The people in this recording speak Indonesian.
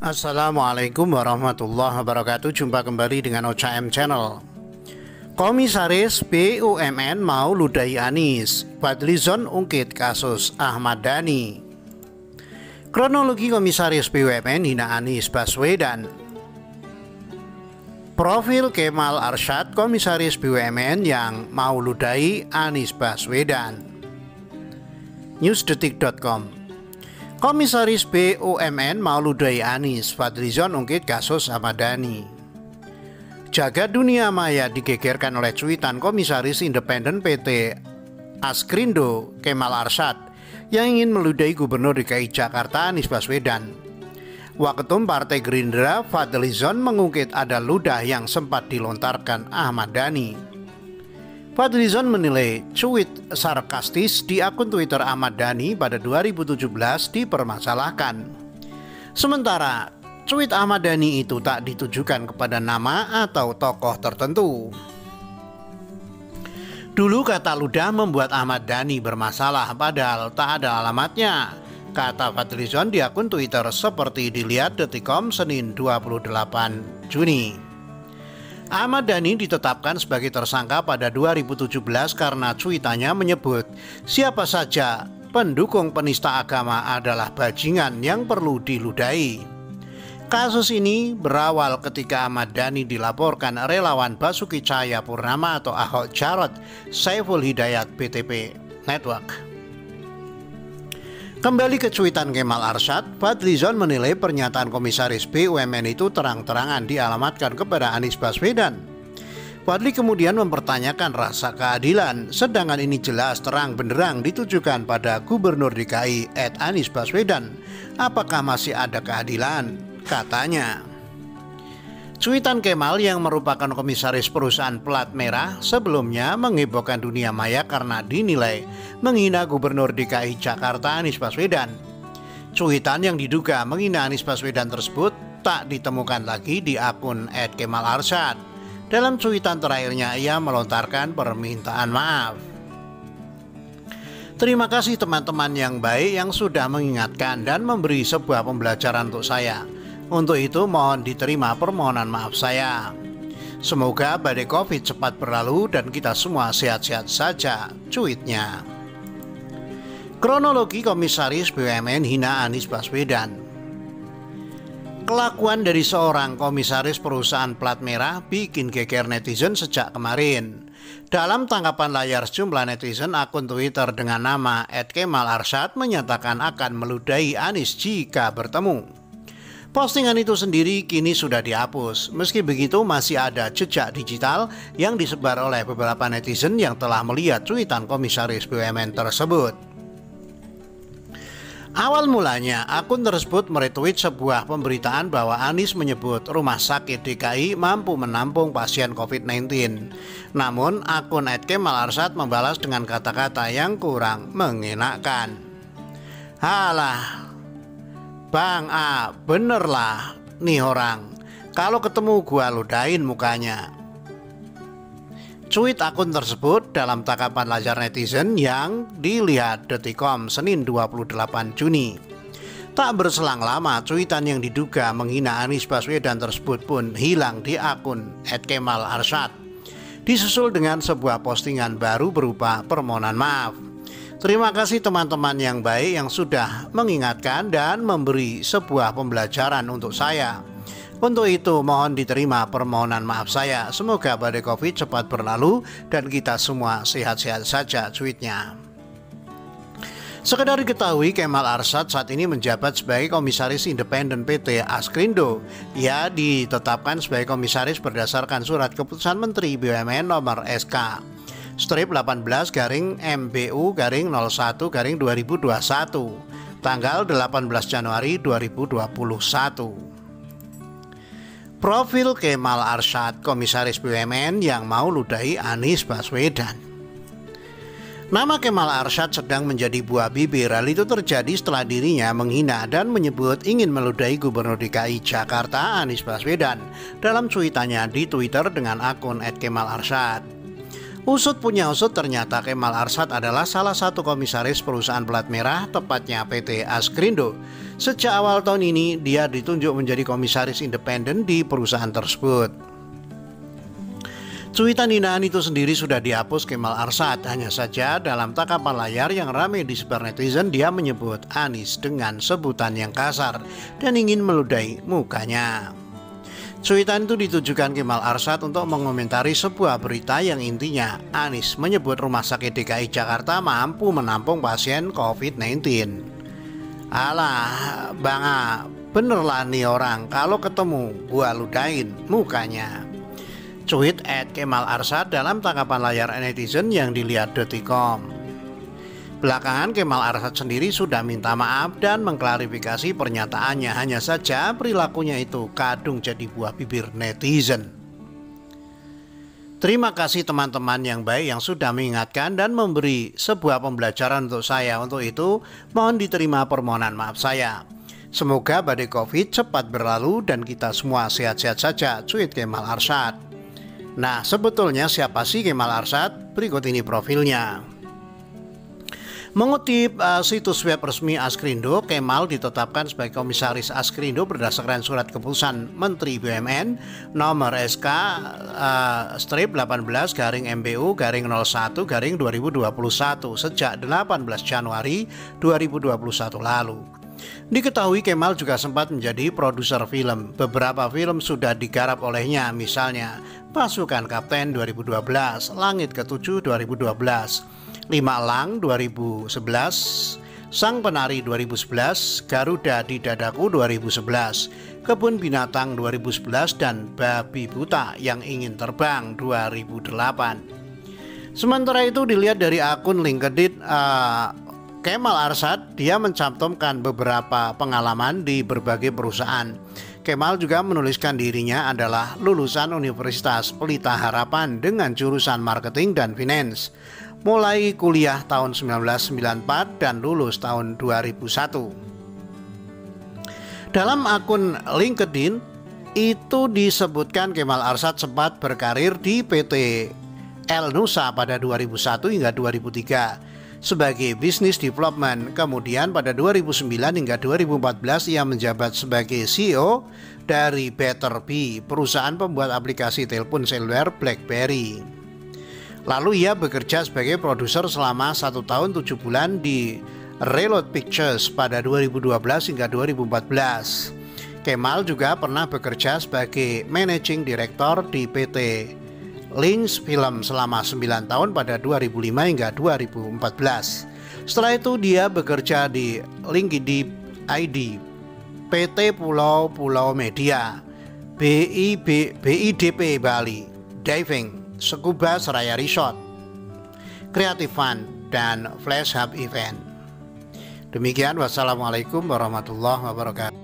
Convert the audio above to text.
Assalamualaikum warahmatullahi wabarakatuh. Jumpa kembali dengan OCM Channel. Komisaris BUMN mau ludahi Anis Fadlizon ungkit kasus Ahmad Dhani. Kronologi Komisaris BUMN hina Anis Baswedan. Profil Kemal Arsyad Komisaris BUMN yang mau ludahi Anis Baswedan. Newsdetik.com Komisaris BUMN Mauludai Anis Fadlizon ungkit kasus Ahmad. Jaga dunia maya digegerkan oleh cuitan Komisaris Independen PT Askrindo Kemal Arsyad yang ingin meludahi Gubernur DKI Jakarta Anies Baswedan. Waketum Partai Gerindra Fadlizon mengungkit ada ludah yang sempat dilontarkan Ahmad Dhani. Fadlizon menilai cuit sarkastis di akun Twitter Ahmad Dhani pada 2017 dipermasalahkan. Sementara cuit Ahmad Dhani itu tak ditujukan kepada nama atau tokoh tertentu. Dulu kata ludah membuat Ahmad Dhani bermasalah padahal tak ada alamatnya. Kata Fadlizon di akun Twitter seperti dilihat Detikom Senin 28 Juni. Ahmad Dhani ditetapkan sebagai tersangka pada 2017 karena cuitannya menyebut siapa saja pendukung penista agama adalah bajingan yang perlu diludahi. Kasus ini berawal ketika Ahmad Dhani dilaporkan relawan Basuki Cahaya Purnama atau Ahok Jarot Saiful Hidayat BTP Network. Kembali ke cuitan Kemal Arsyad, Fadlizon menilai pernyataan Komisaris BUMN itu terang-terangan dialamatkan kepada Anies Baswedan. Fadli kemudian mempertanyakan rasa keadilan, sedangkan ini jelas terang benderang ditujukan pada Gubernur DKI Ed Anies Baswedan. Apakah masih ada keadilan? Katanya. Cuitan Kemal yang merupakan komisaris perusahaan plat merah sebelumnya menghebohkan dunia maya karena dinilai menghina Gubernur DKI Jakarta Anies Baswedan. Cuitan yang diduga menghina Anies Baswedan tersebut tak ditemukan lagi di akun Ed Kemal Arsyad. Dalam cuitan terakhirnya ia melontarkan permintaan maaf. Terima kasih teman-teman yang baik yang sudah mengingatkan dan memberi sebuah pembelajaran untuk saya. Untuk itu mohon diterima permohonan maaf saya. Semoga badai COVID cepat berlalu dan kita semua sehat-sehat saja, cuitnya. Kronologi Komisaris BUMN hina Anies Baswedan Kelakuan dari seorang komisaris perusahaan plat merah bikin geger netizen sejak kemarin. Dalam tanggapan layar sejumlah netizen akun Twitter dengan nama @kemal_arsyad menyatakan akan meludahi Anies jika bertemu. Postingan itu sendiri kini sudah dihapus. Meski begitu masih ada jejak digital yang disebar oleh beberapa netizen yang telah melihat cuitan komisaris BUMN tersebut. Awal mulanya, akun tersebut meretweet sebuah pemberitaan bahwa Anies menyebut rumah sakit DKI mampu menampung pasien COVID-19. Namun, akun Kemal Arsad membalas dengan kata-kata yang kurang mengenakan. Halah, Bang A, bener lah nih orang. Kalau ketemu gua ludahin mukanya. Cuit akun tersebut dalam tangkapan layar netizen yang dilihat Detikom Senin 28 Juni. Tak berselang lama, cuitan yang diduga menghina Anies Baswedan tersebut pun hilang di akun @kemal Arsyad. Disusul dengan sebuah postingan baru berupa permohonan maaf. Terima kasih teman-teman yang baik yang sudah mengingatkan dan memberi sebuah pembelajaran untuk saya. Untuk itu mohon diterima permohonan maaf saya. Semoga badai Covid cepat berlalu dan kita semua sehat-sehat saja tweetnya. Sekedar diketahui Kemal Arsad saat ini menjabat sebagai komisaris independen PT Askrindo. Ia ditetapkan sebagai komisaris berdasarkan surat keputusan Menteri BUMN nomor SK strip 18 garing MBU garing 01 garing 2021 tanggal 18 Januari 2021 Profil Kemal Arsyad, Komisaris BUMN yang mau ludahi Anies Baswedan. Nama Kemal Arsyad sedang menjadi buah bibir. Hal itu terjadi setelah dirinya menghina dan menyebut ingin meludahi Gubernur DKI Jakarta Anies Baswedan dalam cuitannya di Twitter dengan akun @kemal_arsyad. Usut punya usut ternyata Kemal Arsad adalah salah satu komisaris perusahaan plat merah, tepatnya PT Askrindo. Sejak awal tahun ini, dia ditunjuk menjadi komisaris independen di perusahaan tersebut. Cuitan hinaan itu sendiri sudah dihapus Kemal Arsad, hanya saja dalam takapan layar yang ramai di sebar netizen dia menyebut Anis dengan sebutan yang kasar dan ingin meludahi mukanya. Cuitan itu ditujukan Kemal Arsad untuk mengomentari sebuah berita yang intinya Anies menyebut Rumah Sakit DKI Jakarta mampu menampung pasien COVID-19. Alah, banga, bener lah nih orang kalau ketemu gua ludain mukanya. Cuit at Kemal Arsad dalam tangkapan layar netizen yang dilihat Detikom. Belakangan Kemal Arshad sendiri sudah minta maaf dan mengklarifikasi pernyataannya hanya saja perilakunya itu kadung jadi buah bibir netizen. Terima kasih teman-teman yang baik yang sudah mengingatkan dan memberi sebuah pembelajaran untuk saya. Untuk itu, mohon diterima permohonan maaf saya. Semoga badai COVID cepat berlalu dan kita semua sehat-sehat saja. Cuit Kemal Arshad. Nah, sebetulnya siapa sih Kemal Arshad? Berikut ini profilnya. Mengutip uh, situs web resmi Askrindo, Kemal ditetapkan sebagai komisaris Askrindo berdasarkan surat keputusan Menteri BUMN nomor SK uh, strip 18 garing MBU garing 01 garing 2021 sejak 18 Januari 2021 lalu. Diketahui Kemal juga sempat menjadi produser film. Beberapa film sudah digarap olehnya, misalnya Pasukan Kapten 2012, Langit Ketujuh 2012, Lima Elang 2011, Sang Penari 2011, Garuda di Dadaku 2011, Kebun Binatang 2011 dan Babi Buta yang ingin terbang 2008. Sementara itu dilihat dari akun LinkedIn uh, Kemal Arsad, dia mencantumkan beberapa pengalaman di berbagai perusahaan. Kemal juga menuliskan dirinya adalah lulusan Universitas Pelita Harapan dengan jurusan Marketing dan Finance mulai kuliah tahun 1994 dan lulus tahun 2001. Dalam akun LinkedIn itu disebutkan Kemal Arsad sempat berkarir di PT El Nusa pada 2001 hingga 2003 sebagai Business Development. Kemudian pada 2009 hingga 2014 ia menjabat sebagai CEO dari Better B, perusahaan pembuat aplikasi telepon seluler BlackBerry. Lalu ia bekerja sebagai produser selama satu tahun tujuh bulan di Reload Pictures pada 2012 hingga 2014. Kemal juga pernah bekerja sebagai Managing Director di PT Lynch Film selama 9 tahun pada 2005 hingga 2014. Setelah itu dia bekerja di Linkidi ID, PT Pulau Pulau Media, BIB, BIDP Bali, Diving, Scuba Seraya Resort, Creative Fund, dan Flash Hub Event. Demikian, wassalamualaikum warahmatullahi wabarakatuh.